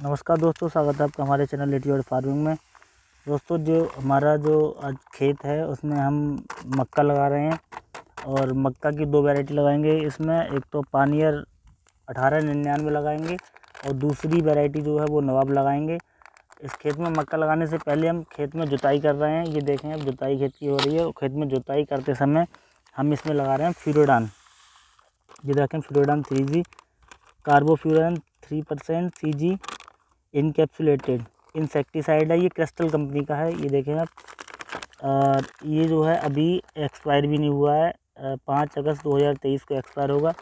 नमस्कार दोस्तों, स्वागत है आपका हमारे चैनल लिटी फ़ार्मिंग में। दोस्तों, जो हमारा जो आज खेत है, उसमें हम मक्का लगा रहे हैं और मक्का की दो वैरायटी लगाएँगे। इसमें एक तो पानियर अठारह निन्यानवे लगाएँगे और दूसरी वैरायटी जो है वो नवाब लगाएँगे। इस खेत में मक्का लगाने से पहले हम खेत में जुताई कर रहे हैं। ये देखें, अब जुताई खेत की हो रही है। और खेत में जुताई करते समय हम इसमें लगा रहे हैं फ्यूरोडान ये देखें Furadan three G carbofuran three percent C G encapsulated insecticide है, ये क्रिस्टल कंपनी का है, ये देखें आप। और ये जो है अभी एक्सपायर भी नहीं हुआ है पाँच अगस्त 2023 को एक्सपायर होगा।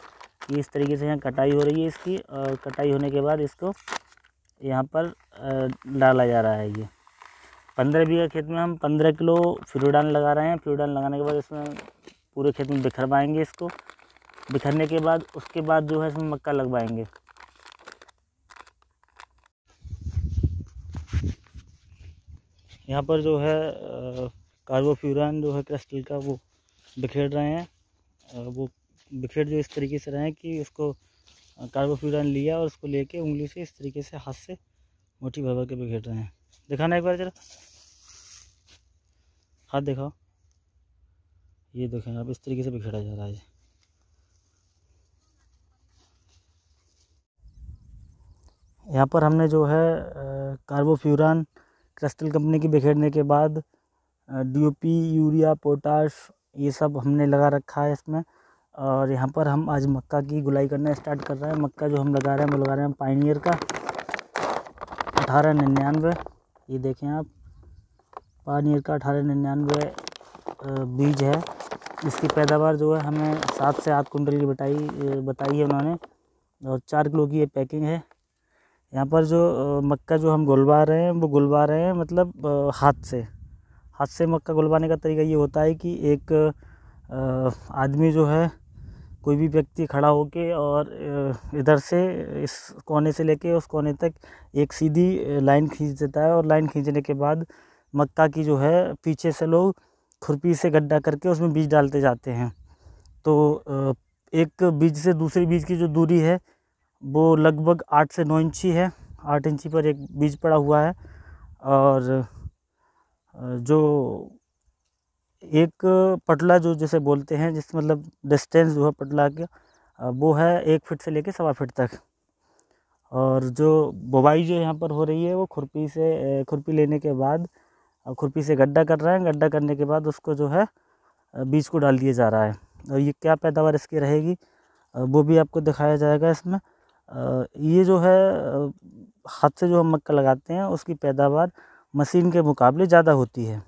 ये इस तरीके से यहाँ कटाई हो रही है इसकी, और कटाई होने के बाद इसको यहाँ पर डाला जा रहा है ये। पंद्रह बीघा खेत में हम पंद्रह किलो फ्लूडान लगा रहे हैं। फ्लूडान लगाने के बाद इसमें पूरे खेत में बिखरवाएँगे इसको। बिखरने के बाद, उसके बाद जो है इसमें मक्का लगवाएँगे। यहाँ पर जो है कार्बोफ्यूरान जो है क्रिस्टल का वो बिखेर रहे हैं। वो बिखेर जो इस तरीके से रहे हैं कि उसको कार्बोफ्यूरान लिया और उसको लेके उंगली से इस तरीके से हाथ से मोटी भर के बिखेर रहे हैं। दिखाना एक बार जरा। हाथ दिखाओ। ये देखें आप इस तरीके से बिखेरा जा रहा है। यहाँ पर हमने जो है कार्बोफ्यूरान क्रिस्टल कंपनी की बिखेरने के बाद डीओपी यूरिया, पोटाश, ये सब हमने लगा रखा है इसमें। और यहाँ पर हम आज मक्का की गुलाई करना स्टार्ट कर रहे हैं। मक्का जो हम लगा रहे हैं वो लगा रहे हैं पाइनियर का। अठारह निन्यानवे, ये देखें आप। पाइनियर का अठारह निन्यानवे बीज है। इसकी पैदावार जो है, हमें सात से आठ कुंटल की बताई बताई है उन्होंने। और चार किलो की ये पैकिंग है। यहाँ पर जो मक्का जो हम गुलवा रहे हैं, वो गुलवा रहे हैं मतलब हाथ से। हाथ से मक्का गुलवाने का तरीका ये होता है कि एक आदमी जो है, कोई भी व्यक्ति खड़ा होके और इधर से, इस कोने से लेके उस कोने तक एक सीधी लाइन खींच देता है और लाइन खींचने के बाद मक्का की जो है, पीछे से लोग खुरपी से गड्ढा करके उसमें बीज डालते जाते हैं। तो एक बीज से दूसरे बीज की जो दूरी है वो लगभग आठ से नौ इंची है। आठ इंची पर एक बीज पड़ा हुआ है और जो एक पटला जो जैसे बोलते हैं, जिस मतलब डिस्टेंस जो है पटला का वो है एक फिट से लेके सवा फिट तक। और जो बुवाई जो यहाँ पर हो रही है, वो खुरपी से खुरपी लेने के बाद खुरपी से गड्ढा कर रहे हैं। गड्ढा करने के बाद उसको जो है बीज को डाल दिया जा रहा है। और ये क्या पैदावार इसकी रहेगी वो भी आपको दिखाया जाएगा इसमें। ये जो है हाथ से जो हम मक्का लगाते हैं, उसकी पैदावार मशीन के मुकाबले ज़्यादा होती है।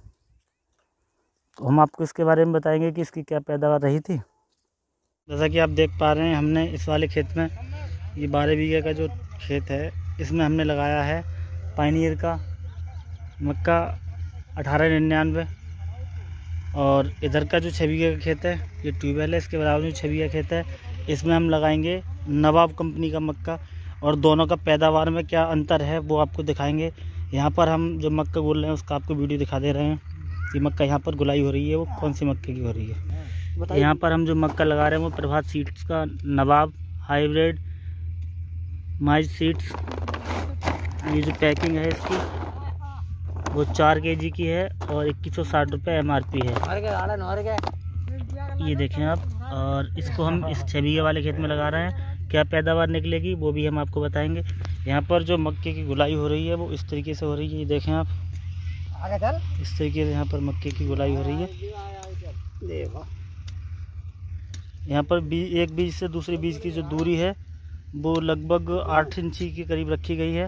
तो हम आपको इसके बारे में बताएँगे कि इसकी क्या पैदावार रही थी। जैसा कि आप देख पा रहे हैं, हमने इस वाले खेत में ये बारह बीघे का जो खेत है, इसमें हमने लगाया है पाइनियर का मक्का अठारह निन्यानवे और इधर का जो छः बीघे का खेत है, ये ट्यूबवेल है, इसके बराबर जो छः बीघा खेत है, इसमें हम लगाएँगे नवाब कंपनी का मक्का और दोनों का पैदावार में क्या अंतर है वो आपको दिखाएँगे। यहाँ पर हम जो मक्का बोल रहे हैं उसका आपको वीडियो दिखा दे रहे हैं। कि मक्का यहाँ पर गुलाई हो रही है वो कौन सी मक्के की हो रही है? यहाँ पर हम जो मक्का लगा रहे हैं वो प्रभात सीड्स का नवाब हाइब्रिड माइज सीड्स ये जो पैकिंग है इसकी वो चार के जी की है और इक्कीस सौ साठ रुपये एम आर पी है ये देखें आप और इसको हम इस छः वाले खेत में लगा रहे हैं। क्या पैदावार निकलेगी वो भी हम आपको बताएँगे। यहाँ पर जो मक्के की गुलाई हो रही है वो इस तरीके से हो रही है। ये देखें आप। इस तरीके से यहाँ पर मक्के की गुलाई हो रही है। यहाँ पर बी एक बीज से दूसरे बीज की जो दूरी है वो लगभग आठ इंची के करीब रखी गई है।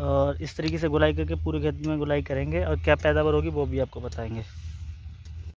और इस तरीके से गुलाई करके पूरे खेत में गुलाई करेंगे। और क्या पैदावार होगी वो भी आपको बताएँगे।